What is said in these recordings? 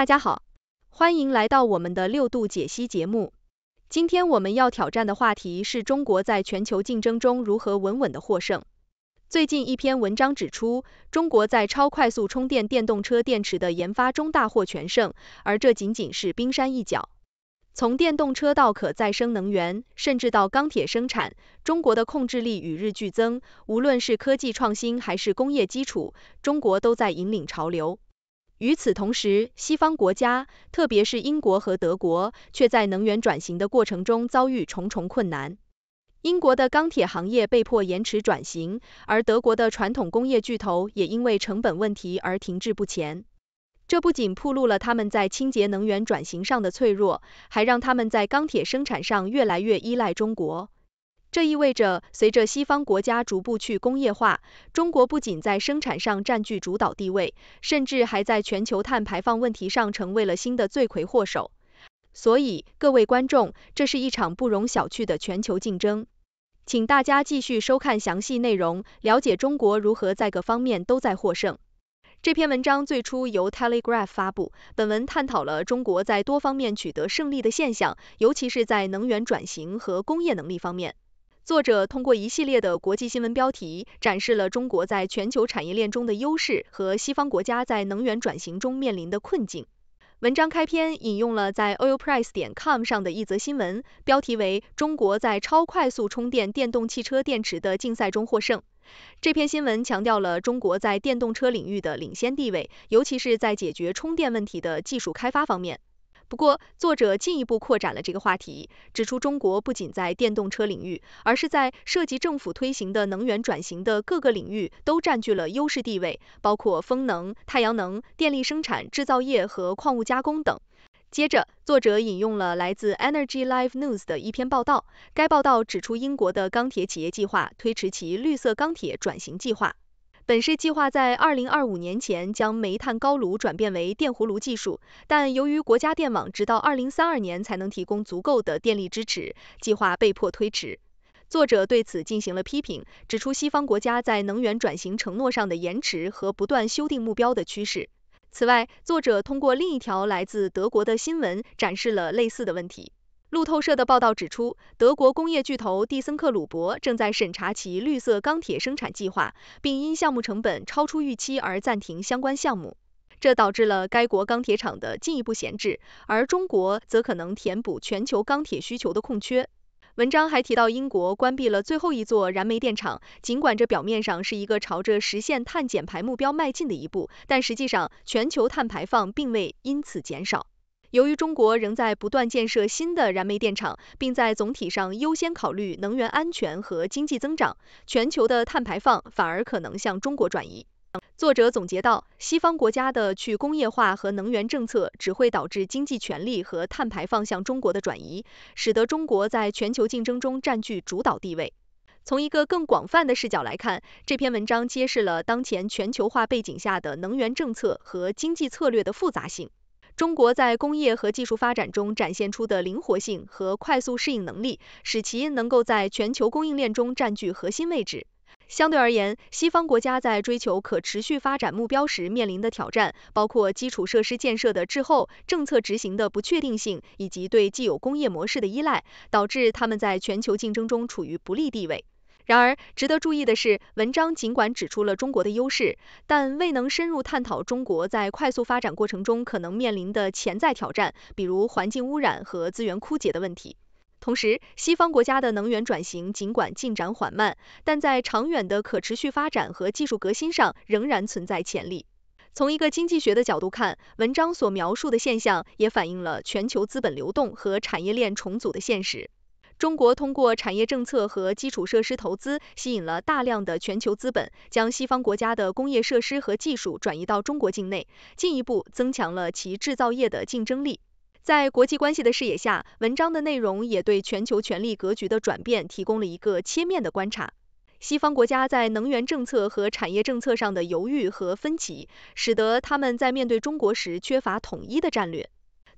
大家好，欢迎来到我们的六度解析节目。今天我们要挑战的话题是中国在全球竞争中如何稳稳的获胜。最近一篇文章指出，中国在超快速充电电动车电池的研发中大获全胜，而这仅仅是冰山一角。从电动车到可再生能源，甚至到钢铁生产，中国的控制力与日俱增。无论是科技创新还是工业基础，中国都在引领潮流。与此同时，西方国家，特别是英国和德国，却在能源转型的过程中遭遇重重困难。英国的钢铁行业被迫延迟转型，而德国的传统工业巨头也因为成本问题而停滞不前。这不仅暴露了他们在清洁能源转型上的脆弱，还让他们在钢铁生产上越来越依赖中国。这意味着，随着西方国家逐步去工业化，中国不仅在生产上占据主导地位，甚至还在全球碳排放问题上成为了新的罪魁祸首。所以，各位观众，这是一场不容小觑的全球竞争，请大家继续收看详细内容，了解中国如何在各方面都在获胜。这篇文章最初由 Telegraph 发布，本文探讨了中国在多方面取得胜利的现象，尤其是在能源转型和工业能力方面。作者通过一系列的国际新闻标题，展示了中国在全球产业链中的优势和西方国家在能源转型中面临的困境。文章开篇引用了在 oilprice 点 com 上的一则新闻，标题为“中国在超快速充电电动汽车电池的竞赛中获胜”。这篇新闻强调了中国在电动车领域的领先地位，尤其是在解决充电问题的技术开发方面。不过，作者进一步扩展了这个话题，指出中国不仅在电动车领域，而是在涉及政府推行的能源转型的各个领域都占据了优势地位，包括风能、太阳能、电力生产、制造业和矿物加工等。接着，作者引用了来自 Energy Live News 的一篇报道，该报道指出英国的钢铁企业计划推迟其绿色钢铁转型计划。本市计划在二零二五年前将煤炭高炉转变为电葫芦技术，但由于国家电网直到二零三二年才能提供足够的电力支持，计划被迫推迟。作者对此进行了批评，指出西方国家在能源转型承诺上的延迟和不断修订目标的趋势。此外，作者通过另一条来自德国的新闻展示了类似的问题。路透社的报道指出，德国工业巨头蒂森克鲁伯正在审查其绿色钢铁生产计划，并因项目成本超出预期而暂停相关项目，这导致了该国钢铁厂的进一步闲置，而中国则可能填补全球钢铁需求的空缺。文章还提到，英国关闭了最后一座燃煤电厂，尽管这表面上是一个朝着实现碳减排目标迈进的一步，但实际上全球碳排放并未因此减少。由于中国仍在不断建设新的燃煤电厂，并在总体上优先考虑能源安全和经济增长，全球的碳排放反而可能向中国转移。作者总结道，西方国家的去工业化和能源政策只会导致经济权力和碳排放向中国的转移，使得中国在全球竞争中占据主导地位。从一个更广泛的视角来看，这篇文章揭示了当前全球化背景下的能源政策和经济策略的复杂性。中国在工业和技术发展中展现出的灵活性和快速适应能力，使其能够在全球供应链中占据核心位置。相对而言，西方国家在追求可持续发展目标时面临的挑战，包括基础设施建设的滞后、政策执行的不确定性，以及对既有工业模式的依赖，导致他们在全球竞争中处于不利地位。然而，值得注意的是，文章尽管指出了中国的优势，但未能深入探讨中国在快速发展过程中可能面临的潜在挑战，比如环境污染和资源枯竭的问题。同时，西方国家的能源转型尽管进展缓慢，但在长远的可持续发展和技术革新上仍然存在潜力。从一个经济学的角度看，文章所描述的现象也反映了全球资本流动和产业链重组的现实。中国通过产业政策和基础设施投资，吸引了大量的全球资本，将西方国家的工业设施和技术转移到中国境内，进一步增强了其制造业的竞争力。在国际关系的视野下，文章的内容也对全球权力格局的转变提供了一个切面的观察。西方国家在能源政策和产业政策上的犹豫和分歧，使得他们在面对中国时缺乏统一的战略。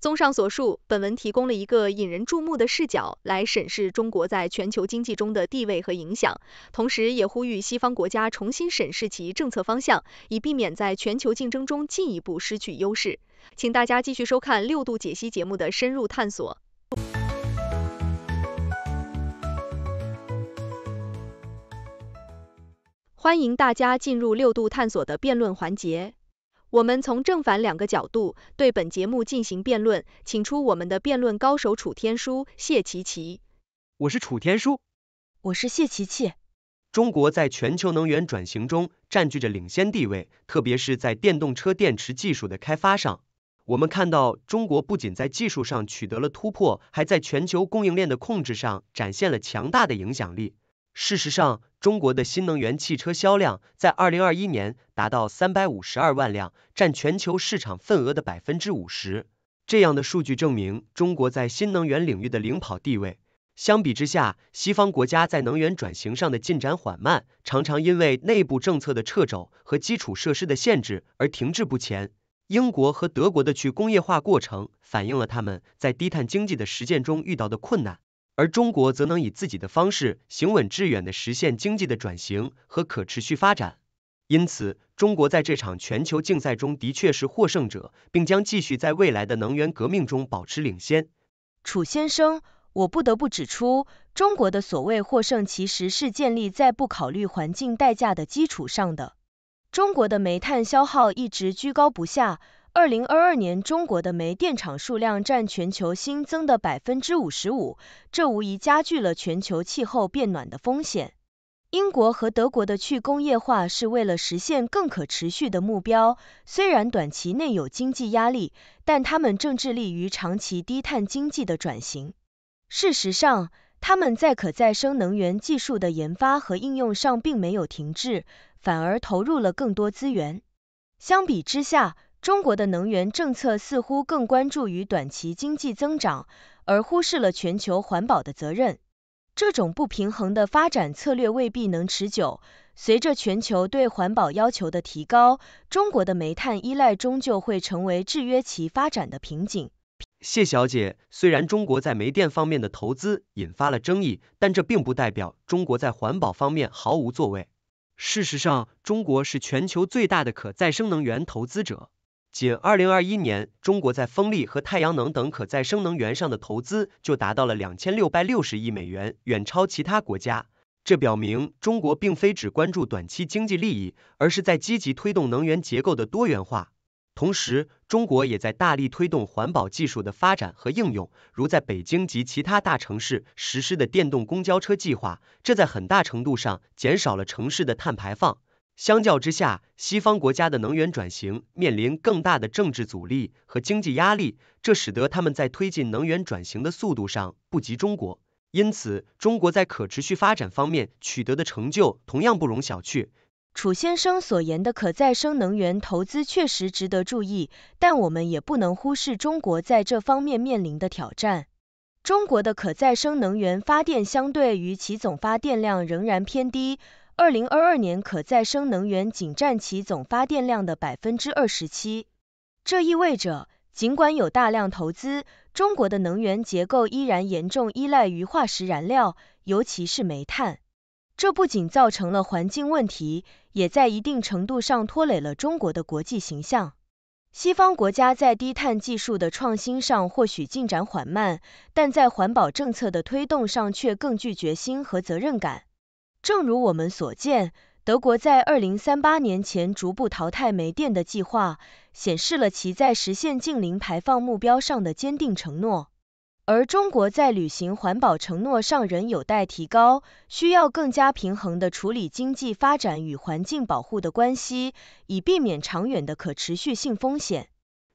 综上所述，本文提供了一个引人注目的视角来审视中国在全球经济中的地位和影响，同时也呼吁西方国家重新审视其政策方向，以避免在全球竞争中进一步失去优势。请大家继续收看六度解析节目的深入探索。欢迎大家进入六度探索的辩论环节。我们从正反两个角度对本节目进行辩论，请出我们的辩论高手楚天舒、谢琪琪。我是楚天舒，我是谢琪琪。中国在全球能源转型中占据着领先地位，特别是在电动车电池技术的开发上。我们看到，中国不仅在技术上取得了突破，还在全球供应链的控制上展现了强大的影响力。事实上，中国的新能源汽车销量在二零二一年达到三百五十二万辆，占全球市场份额的百分之五十。这样的数据证明，中国在新能源领域的领跑地位。相比之下，西方国家在能源转型上的进展缓慢，常常因为内部政策的掣肘和基础设施的限制而停滞不前。英国和德国的去工业化过程反映了他们在低碳经济的实践中遇到的困难。而中国则能以自己的方式行稳致远的实现经济的转型和可持续发展，因此，中国在这场全球竞赛中的确是获胜者，并将继续在未来的能源革命中保持领先。楚先生，我不得不指出，中国的所谓获胜其实是建立在不考虑环境代价的基础上的。中国的煤炭消耗一直居高不下。二零二二年，中国的煤电厂数量占全球新增的百分之五十五，这无疑加剧了全球气候变暖的风险。英国和德国的去工业化是为了实现更可持续的目标，虽然短期内有经济压力，但他们正致力于长期低碳经济的转型。事实上，他们在可再生能源技术的研发和应用上并没有停滞，反而投入了更多资源。相比之下，中国的能源政策似乎更关注于短期经济增长，而忽视了全球环保的责任。这种不平衡的发展策略未必能持久。随着全球对环保要求的提高，中国的煤炭依赖终究会成为制约其发展的瓶颈。谢小姐，虽然中国在煤电方面的投资引发了争议，但这并不代表中国在环保方面毫无作为。事实上，中国是全球最大的可再生能源投资者。仅2021年，中国在风力和太阳能等可再生能源上的投资就达到了2660亿美元，远超其他国家。这表明，中国并非只关注短期经济利益，而是在积极推动能源结构的多元化。同时，中国也在大力推动环保技术的发展和应用，如在北京及其他大城市实施的电动公交车计划，这在很大程度上减少了城市的碳排放。相较之下，西方国家的能源转型面临更大的政治阻力和经济压力，这使得他们在推进能源转型的速度上不及中国。因此，中国在可持续发展方面取得的成就同样不容小觑。楚先生所言的可再生能源投资确实值得注意，但我们也不能忽视中国在这方面面临的挑战。中国的可再生能源发电相对于其总发电量仍然偏低。二零二二年，可再生能源仅占其总发电量的百分之二十七。这意味着，尽管有大量投资，中国的能源结构依然严重依赖于化石燃料，尤其是煤炭。这不仅造成了环境问题，也在一定程度上拖累了中国的国际形象。西方国家在低碳技术的创新上或许进展缓慢，但在环保政策的推动上却更具决心和责任感。正如我们所见，德国在二零三八年前逐步淘汰煤电的计划，显示了其在实现净零排放目标上的坚定承诺。而中国在履行环保承诺上仍有待提高，需要更加平衡地处理经济发展与环境保护的关系，以避免长远的可持续性风险。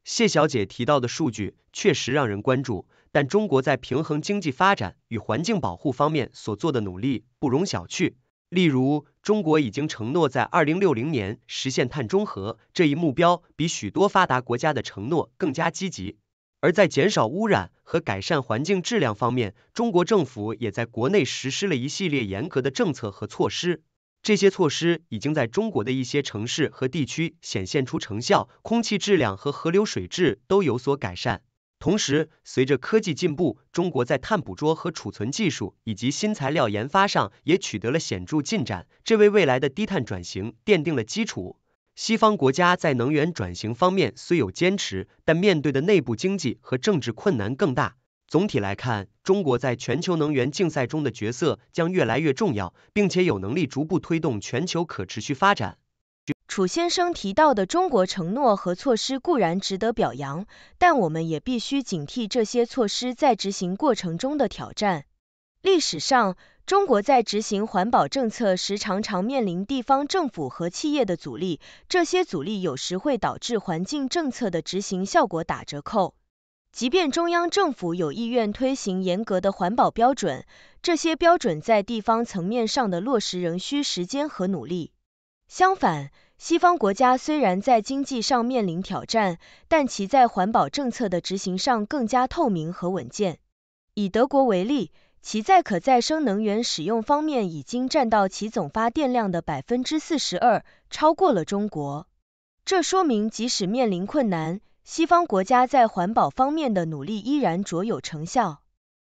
谢小姐提到的数据确实让人关注。但中国在平衡经济发展与环境保护方面所做的努力不容小觑。例如，中国已经承诺在二零六零年实现碳中和，这一目标比许多发达国家的承诺更加积极。而在减少污染和改善环境质量方面，中国政府也在国内实施了一系列严格的政策和措施。这些措施已经在中国的一些城市和地区显现出成效，空气质量和河流水质都有所改善。同时，随着科技进步，中国在碳捕捉和储存技术以及新材料研发上也取得了显著进展，这为未来的低碳转型奠定了基础。西方国家在能源转型方面虽有坚持，但面对的内部经济和政治困难更大。总体来看，中国在全球能源竞赛中的角色将越来越重要，并且有能力逐步推动全球可持续发展。楚先生提到的中国承诺和措施固然值得表扬，但我们也必须警惕这些措施在执行过程中的挑战。历史上，中国在执行环保政策时常常面临地方政府和企业的阻力，这些阻力有时会导致环境政策的执行效果打折扣。即便中央政府有意愿推行严格的环保标准，这些标准在地方层面上的落实仍需时间和努力。相反，西方国家虽然在经济上面临挑战，但其在环保政策的执行上更加透明和稳健。以德国为例，其在可再生能源使用方面已经占到其总发电量的百分之四十二，超过了中国。这说明即使面临困难，西方国家在环保方面的努力依然卓有成效。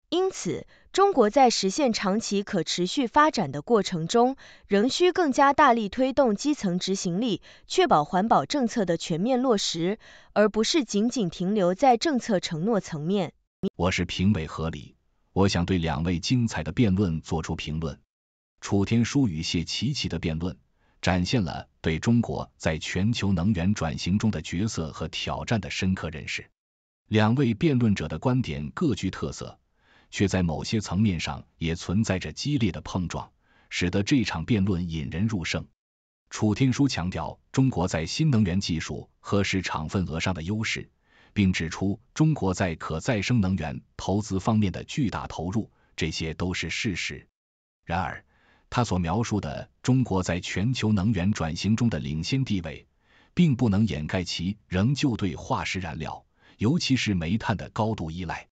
因此，中国在实现长期可持续发展的过程中，仍需更加大力推动基层执行力，确保环保政策的全面落实，而不是仅仅停留在政策承诺层面。我是评委合理，我想对两位精彩的辩论做出评论。楚天舒与谢琪琪的辩论，展现了对中国在全球能源转型中的角色和挑战的深刻认识。两位辩论者的观点各具特色。却在某些层面上也存在着激烈的碰撞，使得这场辩论引人入胜。楚天舒强调中国在新能源技术和市场份额上的优势，并指出中国在可再生能源投资方面的巨大投入，这些都是事实。然而，他所描述的中国在全球能源转型中的领先地位，并不能掩盖其仍旧对化石燃料，尤其是煤炭的高度依赖。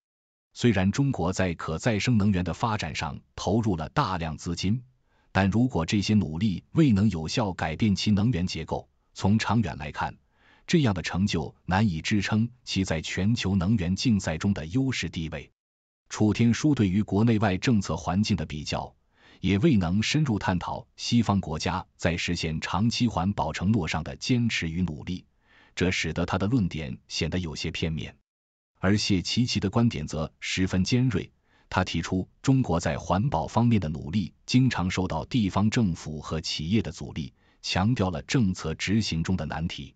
虽然中国在可再生能源的发展上投入了大量资金，但如果这些努力未能有效改变其能源结构，从长远来看，这样的成就难以支撑其在全球能源竞赛中的优势地位。楚天舒对于国内外政策环境的比较，也未能深入探讨西方国家在实现长期环保承诺上的坚持与努力，这使得他的论点显得有些片面。而谢奇奇的观点则十分尖锐，他提出中国在环保方面的努力经常受到地方政府和企业的阻力，强调了政策执行中的难题。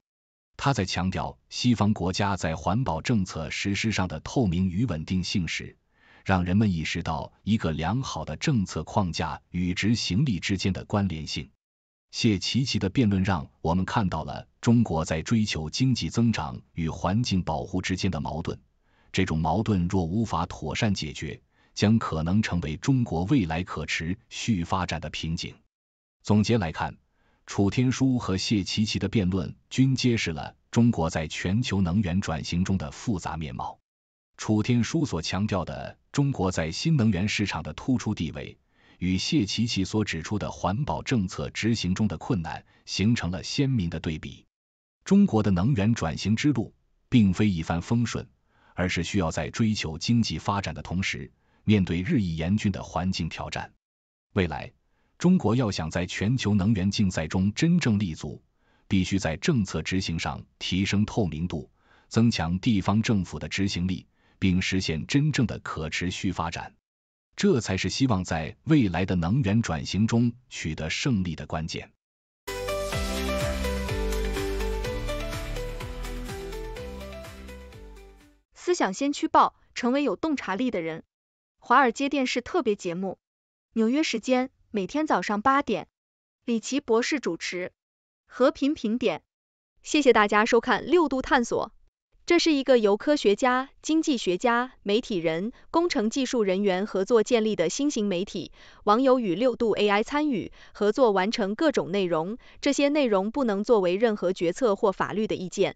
他在强调西方国家在环保政策实施上的透明与稳定性时，让人们意识到一个良好的政策框架与执行力之间的关联性。谢奇奇的辩论让我们看到了中国在追求经济增长与环境保护之间的矛盾。这种矛盾若无法妥善解决，将可能成为中国未来可持续发展的瓶颈。总结来看，楚天舒和谢奇奇的辩论均揭示了中国在全球能源转型中的复杂面貌。楚天舒所强调的中国在新能源市场的突出地位，与谢奇奇所指出的环保政策执行中的困难形成了鲜明的对比。中国的能源转型之路并非一帆风顺。而是需要在追求经济发展的同时，面对日益严峻的环境挑战。未来，中国要想在全球能源竞赛中真正立足，必须在政策执行上提升透明度，增强地方政府的执行力，并实现真正的可持续发展。这才是希望在未来的能源转型中取得胜利的关键。思想先驱报，成为有洞察力的人。华尔街电视特别节目，纽约时间每天早上八点，李奇博士主持。和平评点。谢谢大家收看六度探索。这是一个由科学家、经济学家、媒体人、工程技术人员合作建立的新型媒体。网友与六度 AI 参与合作完成各种内容，这些内容不能作为任何决策或法律的意见。